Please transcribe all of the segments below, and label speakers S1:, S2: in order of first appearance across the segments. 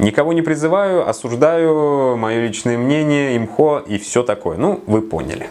S1: Никого не призываю, осуждаю, мое личное мнение, имхо и все такое. Ну, вы поняли.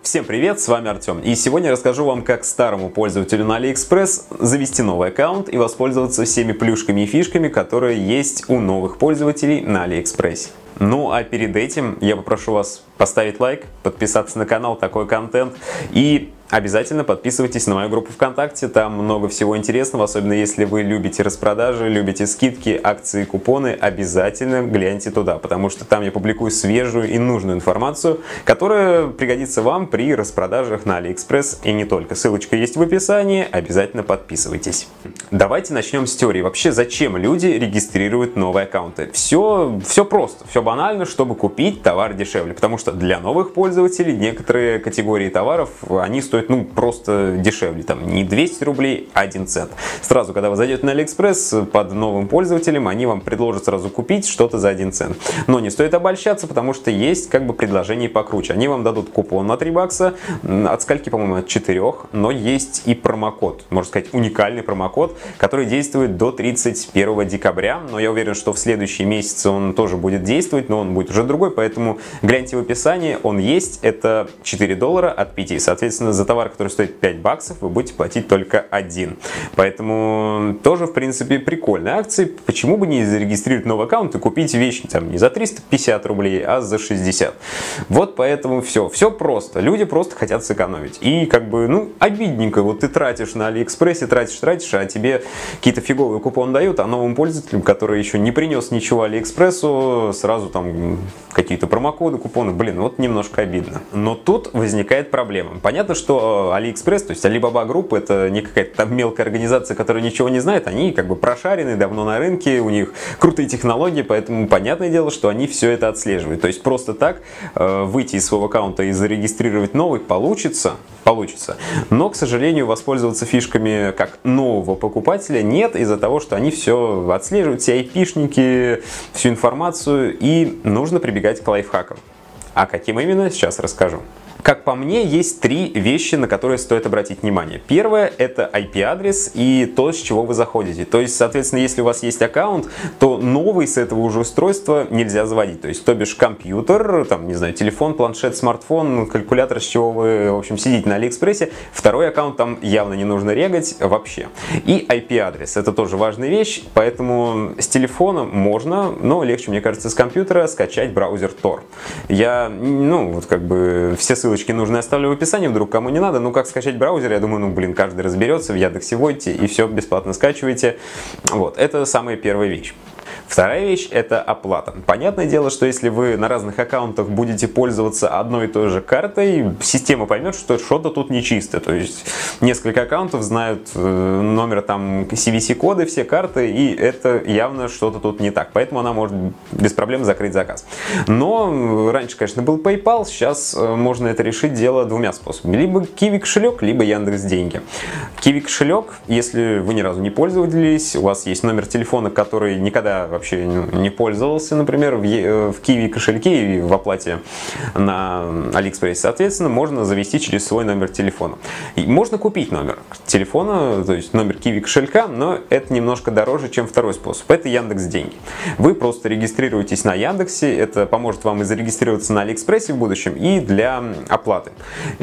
S1: Всем привет, с вами Артем. И сегодня расскажу вам, как старому пользователю на AliExpress завести новый аккаунт и воспользоваться всеми плюшками и фишками, которые есть у новых пользователей на AliExpress. Ну а перед этим я попрошу вас поставить лайк, подписаться на канал, такой контент и Обязательно подписывайтесь на мою группу ВКонтакте, там много всего интересного, особенно если вы любите распродажи, любите скидки, акции, купоны, обязательно гляньте туда, потому что там я публикую свежую и нужную информацию, которая пригодится вам при распродажах на Алиэкспресс и не только. Ссылочка есть в описании, обязательно подписывайтесь. Давайте начнем с теории. Вообще, зачем люди регистрируют новые аккаунты? Все, все просто, все банально, чтобы купить товар дешевле, потому что для новых пользователей некоторые категории товаров, они стоят стоит ну просто дешевле, там не 200 рублей, а 1 цент. Сразу, когда вы зайдете на Алиэкспресс под новым пользователем, они вам предложат сразу купить что-то за 1 цент. Но не стоит обольщаться, потому что есть как бы предложение покруче. Они вам дадут купон на 3 бакса, от скольки, по-моему, от 4, но есть и промокод, можно сказать, уникальный промокод, который действует до 31 декабря, но я уверен, что в следующие месяцы он тоже будет действовать, но он будет уже другой, поэтому гляньте в описании, он есть, это 4 доллара от 5, соответственно, за товар, который стоит 5 баксов, вы будете платить только один. Поэтому тоже, в принципе, прикольная акция. Почему бы не зарегистрировать новый аккаунт и купить вещи там не за 350 рублей, а за 60. Вот поэтому все. Все просто. Люди просто хотят сэкономить. И как бы, ну, обидненько. Вот ты тратишь на Алиэкспрессе, тратишь, тратишь, а тебе какие-то фиговые купоны дают, а новым пользователям, который еще не принес ничего Алиэкспрессу, сразу там какие-то промокоды, купоны. Блин, вот немножко обидно. Но тут возникает проблема. Понятно, что AliExpress, то есть Alibaba Group, это не какая-то там мелкая организация, которая ничего не знает, они как бы прошарены давно на рынке, у них крутые технологии, поэтому понятное дело, что они все это отслеживают. То есть просто так э, выйти из своего аккаунта и зарегистрировать новый получится, получится. Но, к сожалению, воспользоваться фишками как нового покупателя нет из-за того, что они все отслеживают, все айпишники, всю информацию, и нужно прибегать к лайфхакам. А каким именно, сейчас расскажу. Как по мне, есть три вещи, на которые стоит обратить внимание. Первое — это IP-адрес и то, с чего вы заходите. То есть, соответственно, если у вас есть аккаунт, то новый с этого уже устройства нельзя заводить. То есть, то бишь компьютер, там, не знаю, телефон, планшет, смартфон, калькулятор, с чего вы, в общем, сидите на Алиэкспрессе, второй аккаунт там явно не нужно регать вообще. И IP-адрес — это тоже важная вещь, поэтому с телефона можно, но легче, мне кажется, с компьютера скачать браузер Tor. Я, ну, вот как бы все ссылки ссылочки нужные оставлю в описании, вдруг кому не надо. Ну, как скачать браузер, я думаю, ну, блин, каждый разберется, в Яндексе вводите и все бесплатно скачиваете. Вот, это самая первая вещь. Вторая вещь – это оплата. Понятное дело, что если вы на разных аккаунтах будете пользоваться одной и той же картой, система поймет, что что-то тут нечисто. То есть несколько аккаунтов знают э, номер там CVC-коды, все карты, и это явно что-то тут не так. Поэтому она может без проблем закрыть заказ. Но раньше, конечно, был PayPal, сейчас э, можно это решить дело двумя способами. Либо Kiwi кошелек, либо Яндекс деньги. Kiwi кошелек, если вы ни разу не пользовались, у вас есть номер телефона, который никогда вообще не пользовался, например, в, э, в Kiwi кошельке и в оплате на AliExpress, соответственно, можно завести через свой номер телефона. И можно купить номер телефона, то есть номер Kiwi кошелька, но это немножко дороже, чем второй способ. Это Яндекс Деньги. Вы просто регистрируетесь на Яндексе, это поможет вам и зарегистрироваться на Алиэкспрессе в будущем, и для оплаты.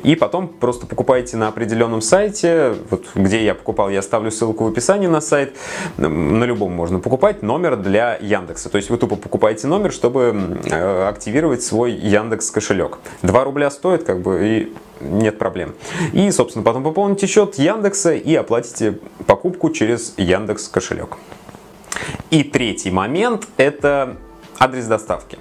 S1: И потом просто покупаете на определенном сайте, вот где я покупал, я оставлю ссылку в описании на сайт, на любом можно покупать номер для Яндекса. То есть вы тупо покупаете номер, чтобы э, активировать свой Яндекс кошелек. 2 рубля стоит, как бы, и нет проблем. И, собственно, потом пополните счет Яндекса и оплатите покупку через Яндекс кошелек. И третий момент – это адрес доставки.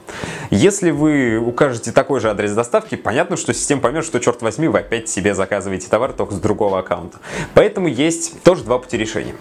S1: Если вы укажете такой же адрес доставки, понятно, что система поймет, что, черт возьми, вы опять себе заказываете товар только с другого аккаунта. Поэтому есть тоже два пути решения.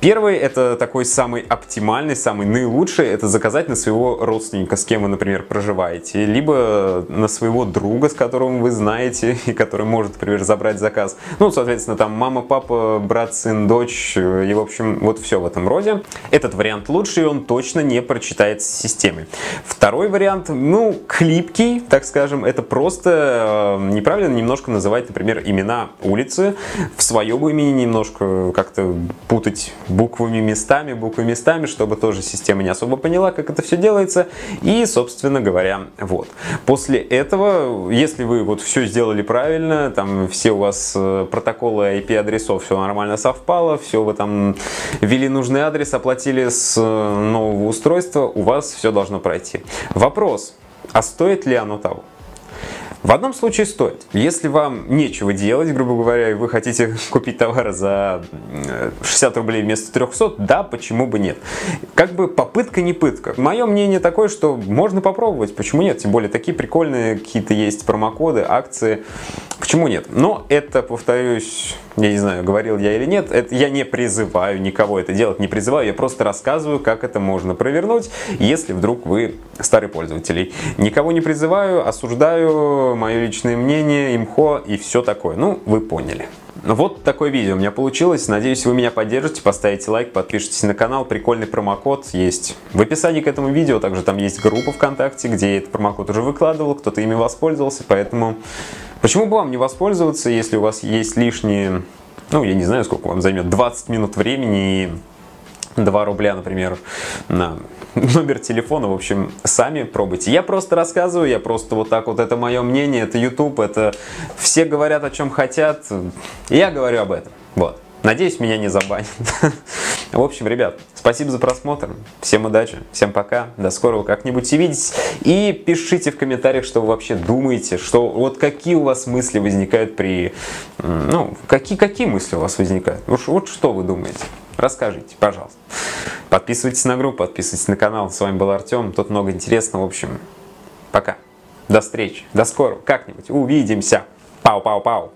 S1: Первый, это такой самый оптимальный, самый наилучший, это заказать на своего родственника, с кем вы, например, проживаете, либо на своего друга, с которым вы знаете, и который может, например, забрать заказ. Ну, соответственно, там мама, папа, брат, сын, дочь, и, в общем, вот все в этом роде. Этот вариант лучший, он точно не прочитает с системой. Второй вариант, ну, хлипкий, так скажем, это просто э, неправильно немножко называть, например, имена улицы, в своем имени немножко как-то путать писать буквами местами, буквы местами, чтобы тоже система не особо поняла, как это все делается. И, собственно говоря, вот. После этого, если вы вот все сделали правильно, там все у вас э, протоколы IP-адресов, все нормально совпало, все вы там ввели нужный адрес, оплатили с э, нового устройства, у вас все должно пройти. Вопрос, а стоит ли оно того? В одном случае стоит. Если вам нечего делать, грубо говоря, и вы хотите купить товар за 60 рублей вместо 300, да, почему бы нет. Как бы попытка не пытка. Мое мнение такое, что можно попробовать, почему нет. Тем более такие прикольные какие-то есть промокоды, акции. Почему нет? Но это, повторюсь, я не знаю, говорил я или нет, это я не призываю никого это делать, не призываю, я просто рассказываю, как это можно провернуть, если вдруг вы старый пользователь. Никого не призываю, осуждаю, мое личное мнение, имхо и все такое. Ну, вы поняли. Вот такое видео у меня получилось. Надеюсь, вы меня поддержите, поставите лайк, подпишитесь на канал. Прикольный промокод есть в описании к этому видео. Также там есть группа ВКонтакте, где я этот промокод уже выкладывал, кто-то ими воспользовался. Поэтому почему бы вам не воспользоваться, если у вас есть лишние, ну, я не знаю, сколько вам займет, 20 минут времени и 2 рубля, например, на номер телефона, в общем, сами пробуйте. Я просто рассказываю, я просто вот так вот, это мое мнение, это YouTube, это все говорят о чем хотят, я говорю об этом. Вот. Надеюсь, меня не забанят. В общем, ребят, спасибо за просмотр. Всем удачи, всем пока. До скорого как-нибудь увидеть. И пишите в комментариях, что вы вообще думаете, что вот какие у вас мысли возникают при... Ну, какие, какие мысли у вас возникают? Вот, вот что вы думаете? Расскажите, пожалуйста. Подписывайтесь на группу, подписывайтесь на канал. С вами был Артем. Тут много интересного. В общем, пока. До встречи. До скорого. Как-нибудь увидимся. Пау-пау-пау.